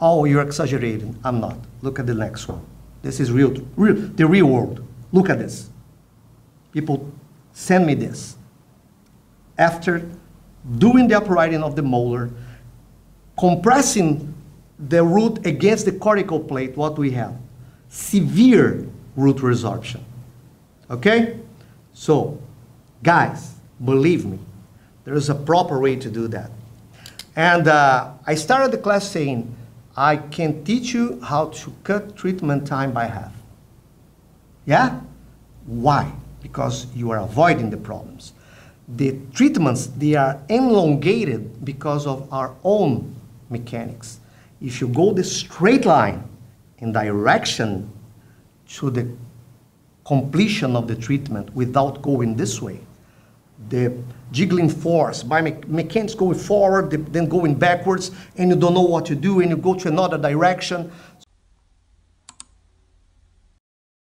Oh, you're exaggerating. I'm not. Look at the next one. This is real, real the real world. Look at this. People send me this. After doing the uprighting of the molar, compressing the root against the cortical plate, what we have? Severe root resorption. Okay? So, guys, believe me, there is a proper way to do that. And uh, I started the class saying, I can teach you how to cut treatment time by half. Yeah? Why? Because you are avoiding the problems. The treatments, they are elongated because of our own mechanics. If you go the straight line in direction to the completion of the treatment without going this way, the jiggling force by me mechanics going forward, then going backwards, and you don't know what to do, and you go to another direction.